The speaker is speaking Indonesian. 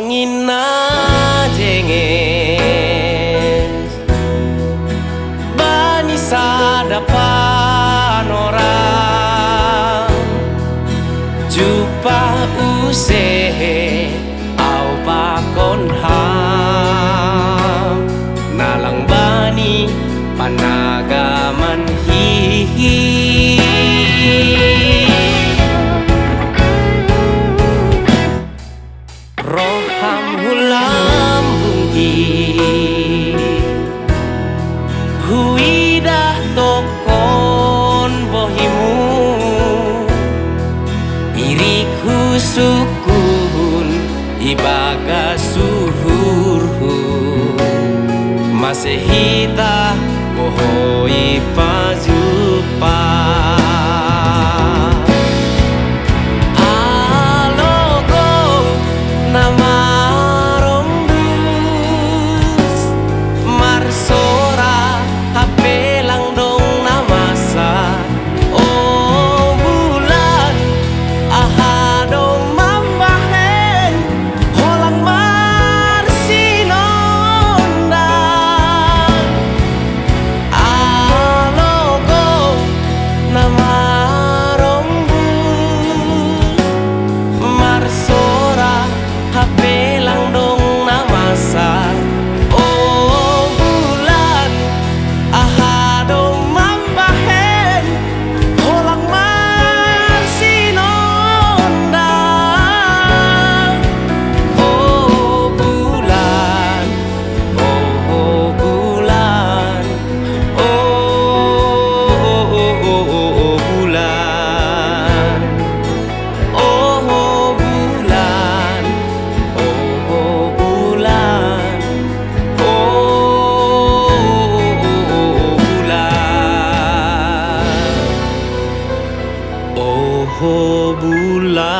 ngina jenges bani sadapan orang. Jumpa usai sukun ibaga suhurhu Masehita pohoi pajupa हो बुला